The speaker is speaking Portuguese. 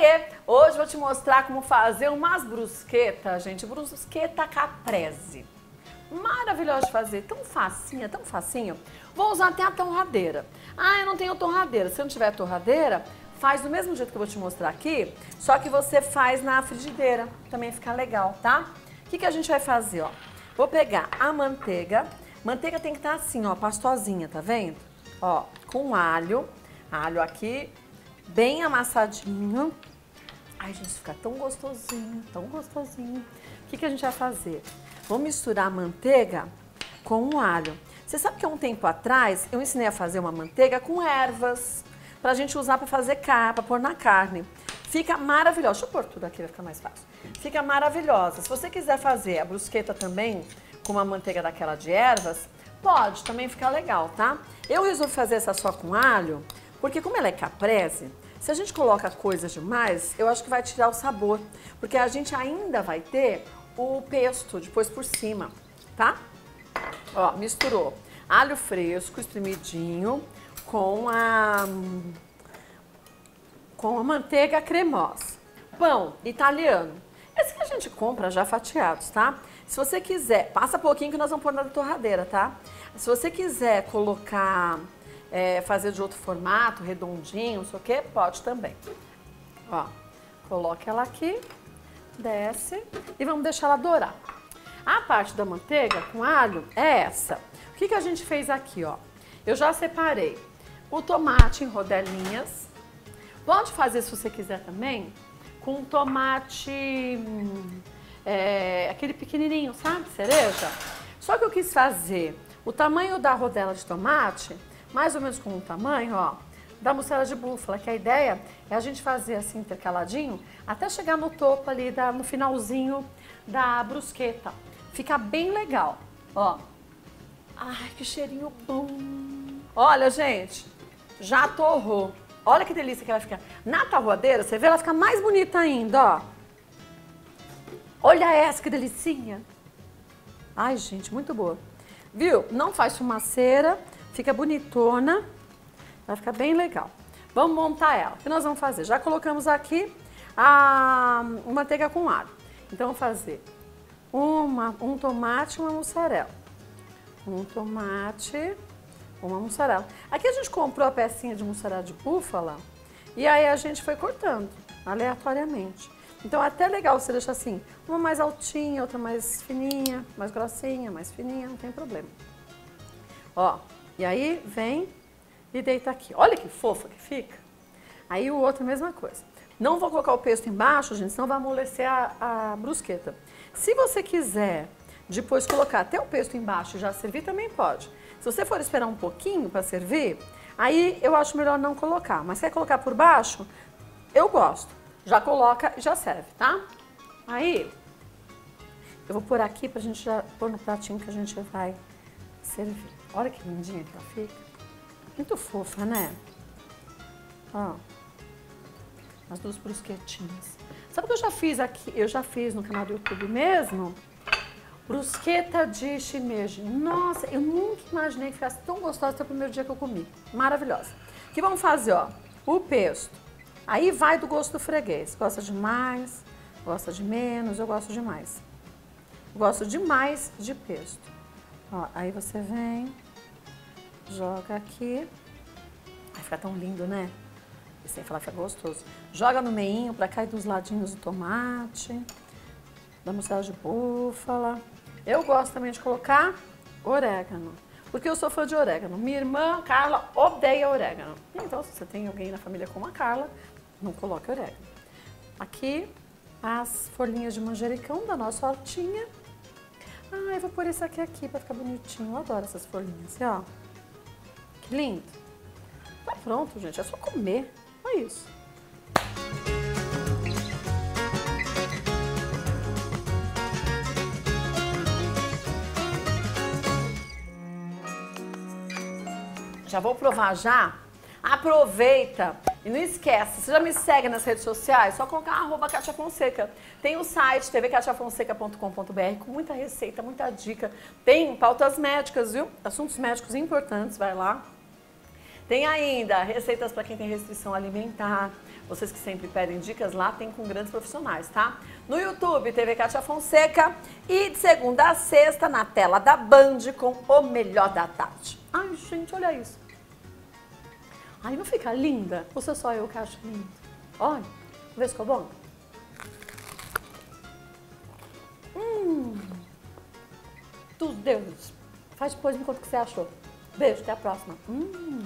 Oiê! Hoje vou te mostrar como fazer umas brusquetas, gente. Brusqueta caprese. Maravilhosa de fazer, tão facinha, tão facinho. Vou usar até a torradeira. Ah, eu não tenho torradeira. Se não tiver torradeira, faz do mesmo jeito que eu vou te mostrar aqui, só que você faz na frigideira. Também fica legal, tá? O que, que a gente vai fazer, ó? Vou pegar a manteiga. Manteiga tem que estar assim, ó, pastosinha, tá vendo? Ó, com alho. Alho aqui, bem amassadinho. Ai, gente, fica tão gostosinho, tão gostosinho. O que, que a gente vai fazer? Vou misturar a manteiga com o alho. Você sabe que há um tempo atrás eu ensinei a fazer uma manteiga com ervas pra gente usar para fazer capa, pôr na carne. Fica maravilhosa. Deixa eu pôr tudo aqui, vai ficar mais fácil. Fica maravilhosa. Se você quiser fazer a brusqueta também com uma manteiga daquela de ervas, pode, também fica legal, tá? Eu resolvi fazer essa só com alho, porque como ela é caprese, se a gente coloca coisas demais, eu acho que vai tirar o sabor. Porque a gente ainda vai ter o pesto depois por cima, tá? Ó, misturou alho fresco, espremidinho, com a, com a manteiga cremosa. Pão italiano. Esse que a gente compra já fatiados, tá? Se você quiser, passa pouquinho que nós vamos pôr na torradeira, tá? Se você quiser colocar é, fazer de outro formato, redondinho, não sei o que, pode também. Ó, coloque ela aqui, desce e vamos deixar ela dourar. A parte da manteiga com alho é essa. O que, que a gente fez aqui, ó? Eu já separei o tomate em rodelinhas. Pode fazer, se você quiser também, com tomate, hum, é, aquele pequenininho, sabe, cereja? Só que eu quis fazer o tamanho da rodela de tomate mais ou menos com o tamanho, ó, da mussarela de búfala, que a ideia é a gente fazer assim intercaladinho até chegar no topo ali, da, no finalzinho da brusqueta. Fica bem legal, ó. Ai, que cheirinho bom. Olha, gente, já torrou. Olha que delícia que ela fica. Na torradeira, você vê, ela fica mais bonita ainda, ó. Olha essa, que delicinha. Ai, gente, muito boa. Viu? Não faz fumaceira. Fica bonitona, vai ficar bem legal. Vamos montar ela. O que nós vamos fazer? Já colocamos aqui a manteiga com alho. Então, vamos fazer uma, um tomate e uma mussarela. Um tomate, uma mussarela. Aqui a gente comprou a pecinha de mussarela de búfala e aí a gente foi cortando aleatoriamente. Então, é até legal você deixar assim, uma mais altinha, outra mais fininha, mais grossinha, mais fininha, não tem problema. Ó, e aí vem e deita aqui. Olha que fofa que fica. Aí o outro, mesma coisa. Não vou colocar o pesto embaixo, gente, senão vai amolecer a, a brusqueta. Se você quiser depois colocar até o pesto embaixo e já servir, também pode. Se você for esperar um pouquinho para servir, aí eu acho melhor não colocar. Mas quer colocar por baixo? Eu gosto. Já coloca e já serve, tá? Aí, eu vou pôr aqui pra gente já pôr no pratinho que a gente vai servir. Olha que lindinha que ela fica. Muito fofa, né? Ó. As duas brusquetinhas. Sabe o que eu já fiz aqui? Eu já fiz no canal do YouTube mesmo? Brusqueta de shimeji. Nossa, eu nunca imaginei que ficasse tão gostosa até o primeiro dia que eu comi. Maravilhosa. O que vamos fazer, ó? O pesto. Aí vai do gosto do freguês. Gosta de mais, gosta de menos, eu gosto de mais. Gosto demais de pesto. Ó, aí você vem, joga aqui. Vai ficar tão lindo, né? E sem falar que é gostoso. Joga no meinho para cair dos ladinhos do tomate. Da mussarela de búfala. Eu gosto também de colocar orégano. Porque eu sou fã de orégano. Minha irmã, Carla, odeia orégano. Então, se você tem alguém na família como a Carla, não coloque orégano. Aqui, as folhinhas de manjericão da nossa hortinha. Ah, eu vou pôr esse aqui aqui para ficar bonitinho. Eu adoro essas folhinhas, assim, ó. Que lindo. Tá pronto, gente. É só comer. É isso. Já vou provar já? Aproveita e não esquece, você já me segue nas redes sociais? Só colocar arroba Kátia Fonseca. Tem o site tvcatiafonseca.com.br com muita receita, muita dica. Tem pautas médicas, viu? Assuntos médicos importantes, vai lá. Tem ainda receitas para quem tem restrição alimentar. Vocês que sempre pedem dicas lá, tem com grandes profissionais, tá? No YouTube, TV Cátia Fonseca. E de segunda a sexta, na tela da Band, com o melhor da tarde. Ai, gente, olha isso. Ai, não fica linda? Ou sou só eu que acho lindo? Olha, vê se ficou bom. Hum. Dos deuses. Faz depois me conta o que você achou. Beijo, até a próxima. Hum.